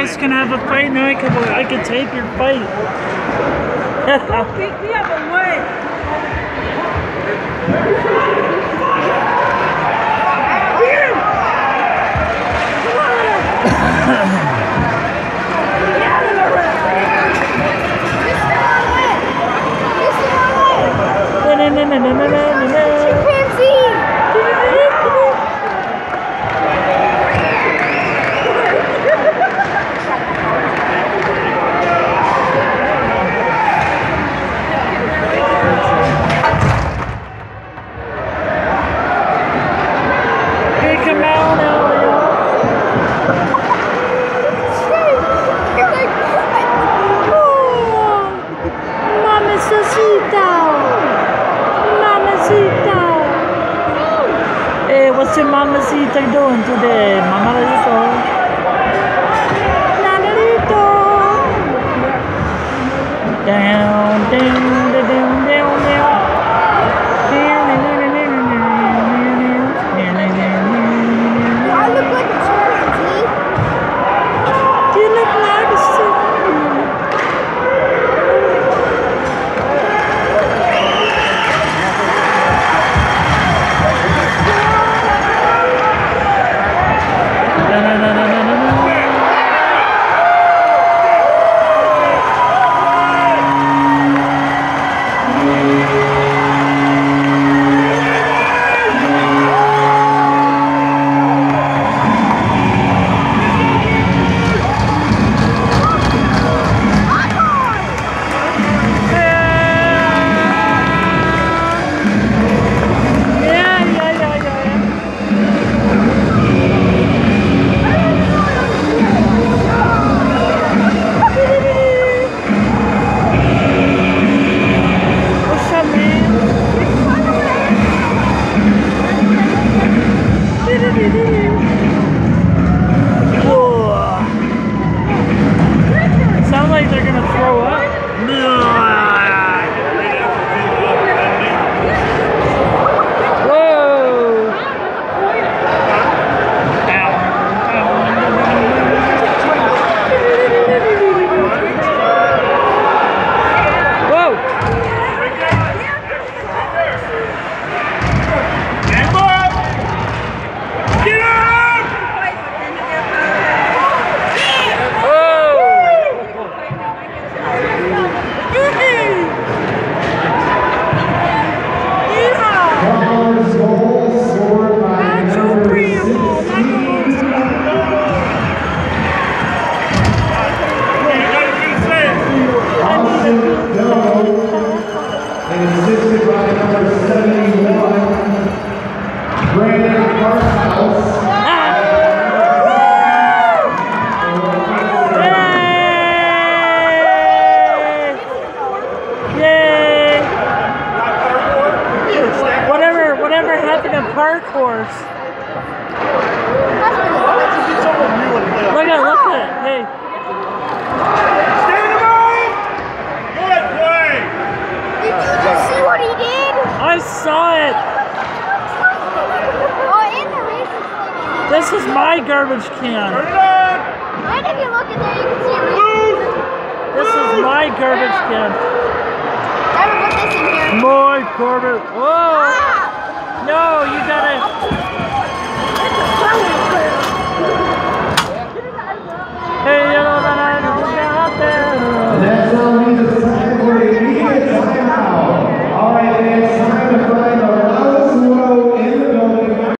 guys can have a fight. Now I can, I can tape your fight. What's your mama Sita doing today? Mama Rito. Nanarito. Down, down. Thank you. Assisted by number 71, Brandon Parkhouse. Yay! Whatever, whatever happened to park horse? Look at, look at, it. hey. Saw it. Oh, in the. This is my garbage can. Right if you look at there, you can see a racing This is my garbage can. Never put this in here. My garbage. Whoa! Ah! No, you gotta.